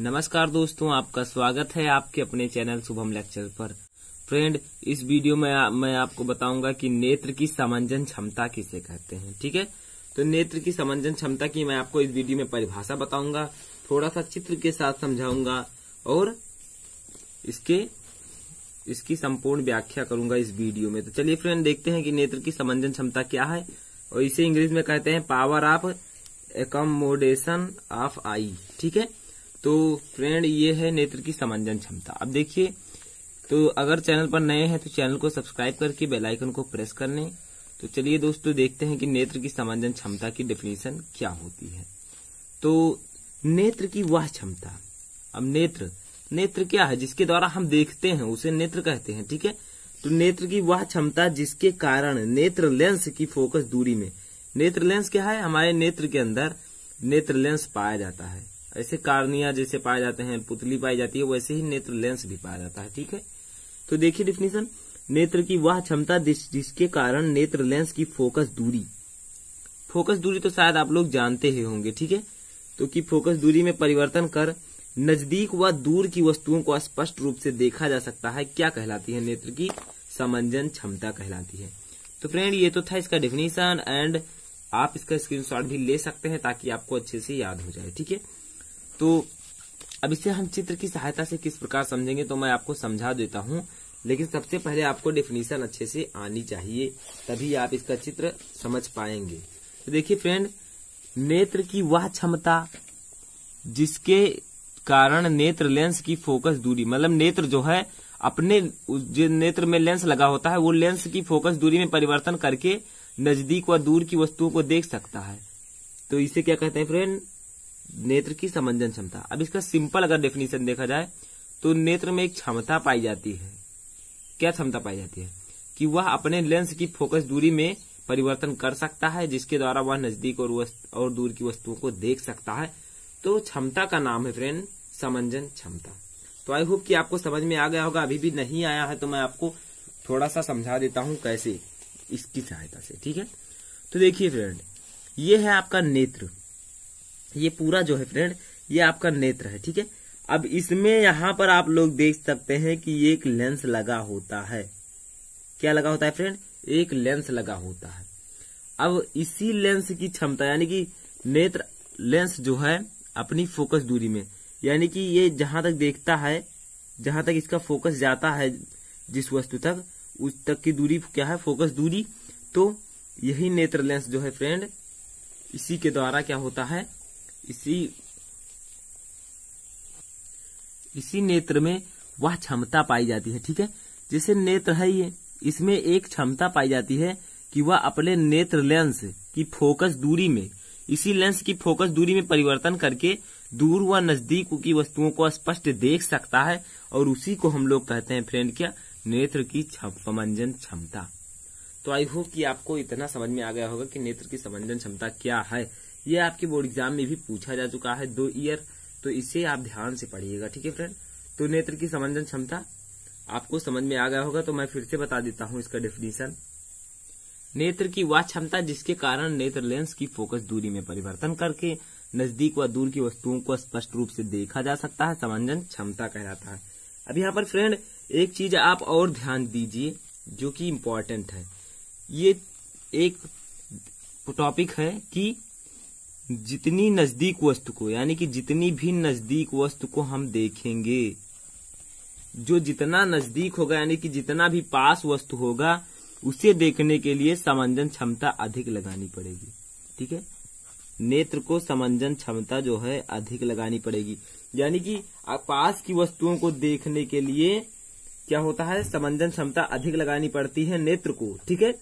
नमस्कार दोस्तों आपका स्वागत है आपके अपने चैनल शुभम लेक्चर पर। फ्रेंड इस वीडियो में आ, मैं आपको बताऊँगा कि नेत्र की समंजन क्षमता किसे कहते हैं ठीक है? तो नेत्र की समंजन क्षमता की मैं आपको इस वीडियो में परिभाषा बताऊँगा थोड़ा सा चित्र के साथ समझाऊँगा और इसके इसकी संपूर्ण व्याख्या करूँगा इस वीडियो में। तो चलिए फ्रेंड देखते हैं कि नेत्र की समंजन क्षमता क्या है और इसे इंग्लिश में कहते हैं power of accommodation of eye ठीक है? तो फ्रेंड, ये है नेत्र की समंजन क्षमता। अब देखिए तो अगर चैनल पर नए हैं तो चैनल को सब्सक्राइब करके बेल आइकन को प्रेस कर लें। तो चलिए दोस्तों, देखते हैं कि नेत्र की समंजन क्षमता की डेफिनेशन क्या होती है। तो नेत्र की वह क्षमता। अब नेत्र नेत्र क्या है? जिसके द्वारा हम देखते हैं, उसे नेत्र कहते हैं, ठीक है? तो नेत्र की वह क्षमता जिसके कारण नेत्र लेंस की फोकस दूरी में, नेत्र लेंस क्या है? हमारे नेत्र के अंदर नेत्र लेंस पाया जाता है। ऐसे कार्निया जैसे पाए जाते हैं, पुतली पाई जाती है, वैसे ही नेत्र लेंस भी पाया जाता है, ठीक है? तो देखिए डिफिनेशन नेत्र की वह क्षमता जिसके कारण नेत्र लेंस की फोकस दूरी फोकस दूरी तो शायद आप लोग जानते ही होंगे, ठीक है? तो कि फोकस दूरी में परिवर्तन कर नज़दीक व दूर की वस्तुओं को स्पष्ट रूप से देखा जा सकता है, क्या कहलाती है? नेत्र की समंजन क्षमता कहलाती है। तो फ्रेंड ये तो था इसका डेफिनेशन एंड आप इसका स्क्रीनशॉट भी ले सकते हैं ताकि आपको अच्छे से याद हो जाए, ठीक है? तो अब इसे हम चित्र की सहायता से किस प्रकार समझेंगे तो मैं आपको समझा देता हूँ, लेकिन सबसे पहले आपको डेफिनेशन अच्छे से आनी चाहिए, तभी आप इसका चित्र समझ पाएँगे। तो देखिए फ्रेंड नेत्र की वह क्षमता जिसके कारण नेत्र लेंस की फोकस दूरी मतलब नेत्र जो है, अपने जो नेत्र में लेंस लगा होता है, वो लेंस की फोकस दूरी में परिवर्तन करके नज़दीक व दूर की वस्तुओं को देख सकता है। तो इसे क्या कहते हैं फ्रेंड नेत्र की समंजन क्षमता। अब इसका सिंपल अगर डेफिनेशन देखा जाए तो नेत्र में एक क्षमता पाई जाती है। क्या क्षमता पाई जाती है? कि वह अपने लेंस की फोकस दूरी में परिवर्तन कर सकता है जिसके द्वारा वह नज़दीक और, और दूर की वस्तुओं को देख सकता है। तो क्षमता का नाम है फ्रेंड समंजन क्षमता। तो आई होप कि आपको समझ में आ गया होगा। अभी भी नहीं आया है तो मैं आपको थोड़ा सा समझा देता हूँ कैसे इसकी सहायता से ठीक है? तो देखिए फ्रेंड ये है आपका नेत्र। ये पूरा जो है फ्रेंड ये आपका नेत्र है, ठीक है? अब इसमें यहाँ पर आप लोग देख सकते हैं कि एक लेंस लगा होता है। क्या लगा होता है फ्रेंड एक लेंस लगा होता है। अब इसी लेंस की क्षमता, यानी कि नेत्र लेंस जो है, अपनी फोकस दूरी में, यानी कि ये जहाँ तक देखता है, जहाँ तक इसका फोकस जाता है, जिस वस्तु तक, उस तक की दूरी क्या है? फोकस दूरी। तो यही नेत्र लेंस जो है फ्रेंड इसी के द्वारा क्या होता है? इसी इसी नेत्र में वह क्षमता पाई जाती है, ठीक है? जैसे नेत्र है ये, इसमें एक क्षमता पाई जाती है कि वह अपने नेत्र लेंस की फोकस दूरी में, इसी लेंस की फोकस दूरी में परिवर्तन करके दूर व नज़दीक की वस्तुओं को स्पष्ट देख सकता है, और उसी को हम लोग कहते हैं फ्रेंड क्या? नेत्र की समंजन क्षमता। तो आई होप कि आपको इतना समझ में आ गया होगा कि नेत्र की समंजन क्षमता क्या है। ये आपके बोर्ड एग्ज़ाम में भी पूछा जा चुका है दो ईयर तो इसे आप ध्यान से पढ़िएगा, ठीक है फ्रेंड तो नेत्र की समंजन क्षमता आपको समझ में आ गया होगा तो मैं फिर से बता देता हूँ इसका डेफिनेशन नेत्र की वह क्षमता जिसके कारण नेत्र लेंस की फोकस दूरी में परिवर्तन करके नज़दीक व दूर की वस्तुओं को स्पष्ट रूप से देखा जा सकता है समंजन क्षमता कहलाता है. अब यहाँ पर फ्रेंड एक चीज़ आप और ध्यान दीजिए, जो कि इम्पोर्टेंट है. ये एक टॉपिक है कि जितनी नज़दीक वस्तु को, यानी कि जितनी भी नज़दीक वस्तु को हम देखेंगे, जो जितना नज़दीक होगा, यानी कि जितना भी पास वस्तु होगा, उसे देखने के लिए समंजन क्षमता अधिक लगानी पड़ेगी। ठीक है? नेत्र को समंजन क्षमता जो है, अधिक लगानी पड़ेगी। यानी कि पास की वस्तुओं को देखने के लिए क्या होता है? समंजन क्षमता अधिक लगानी पड़ती है नेत्र को। ठीक है?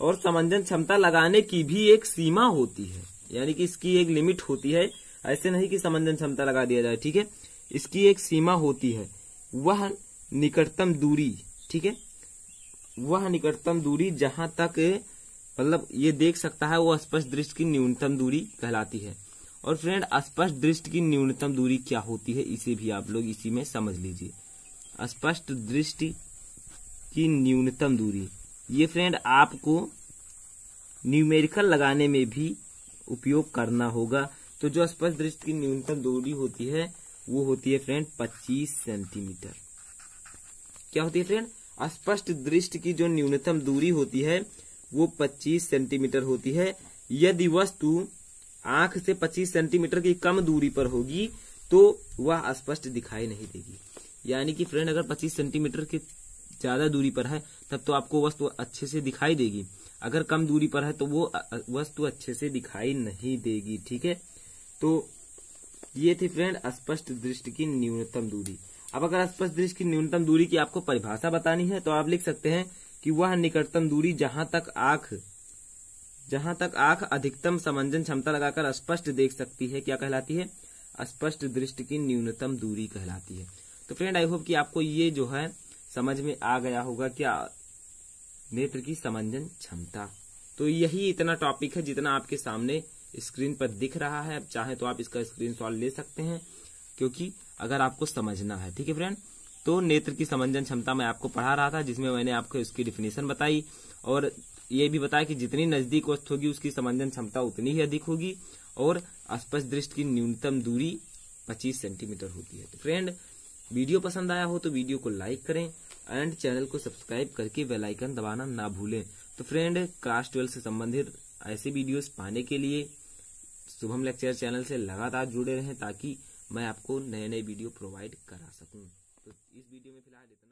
और समंजन क्षमता लगाने की भी एक सीमा होती है। यानी कि इसकी एक लिमिट होती है, ऐसे नहीं कि समंजन क्षमता लगा दिया जाए, ठीक है? इसकी एक सीमा होती है, वह निकटतम दूरी, ठीक है? वह निकटतम दूरी जहाँ तक मतलब ये देख सकता है, वो स्पष्ट दृष्टि की न्यूनतम दूरी कहलाती है। और फ्रेंड, स्पष्ट दृष्टि की न्यूनतम दूरी क्या होती है, इसे भी आप लोग इसी में समझ लीजिए। स्पष्ट दृष्टि की न्यूनतम दूरी। ये फ्रेंड, आपको न्यूमेरिकल लगाने में भी उपयोग करना होगा। तो जो स्पष्ट दृष्टि की न्यूनतम दूरी होती है, वो होती है फ्रेंड 25 सेंटीमीटर। क्या होती है फ्रेंड? स्पष्ट दृष्टि की जो न्यूनतम दूरी होती है, वो 25 सेंटीमीटर होती है। यदि वस्तु आँख से 25 सेंटीमीटर की कम दूरी पर होगी तो वह स्पष्ट दिखाई नहीं देगी। यानी कि फ्रेंड, अगर 25 सेंटीमीटर के ज़्यादा दूरी पर है, तब तो आपको वस्तु अच्छे से दिखाई देगी। अगर कम दूरी पर है तो वो वस्तु अच्छे से दिखाई नहीं देगी, ठीक है? तो ये थी फ्रेंड स्पष्ट दृष्टि की न्यूनतम दूरी। अब अगर स्पष्ट दृष्टि की न्यूनतम दूरी की आपको परिभाषा बतानी है तो आप लिख सकते हैं कि वह निकटतम दूरी जहाँ तक आँख, जहाँ तक आँख अधिकतम समंजन क्षमता लगाकर स्पष्ट देख सकती है, क्या कहलाती है? स्पष्ट दृष्टि की न्यूनतम दूरी कहलाती है। तो फ्रेंड आई होप कि आपको ये जो है समझ में आ गया होगा क्या नेत्र की समंजन क्षमता। तो यही इतना टॉपिक है जितना आपके सामने स्क्रीन पर दिख रहा है। चाहे तो आप इसका स्क्रीन ले सकते हैं, क्योंकि अगर आपको समझना है, ठीक है फ्रेंड तो नेत्र की समंजन क्षमता मैं आपको पढ़ा रहा था, जिसमें मैंने आपको इसकी डिफिनेशन बताई, और ये भी बताया कि जितनी नज़दीक वस्तु होगी, उसकी समंजन क्षमता उतनी ही अधिक होगी, और स्पष्ट दृष्टि की न्यूनतम दूरी 25 सेंटीमीटर होती है। तो फ्रेंड वीडियो पसंद आया हो तो वीडियो को लाइक करें एंड चैनल को सब्सक्राइब करके बेल आइकन दबाना ना भूलें। तो फ्रेंड क्लास ट्वेल्व से संबंधित ऐसे वीडियोस पाने के लिए शुभम लेक्चर चैनल से लगातार जुड़े रहें ताकि मैं आपको नए नए वीडियो प्रोवाइड करा सकूँ। तो इस वीडियो में फ़िलहाल इतना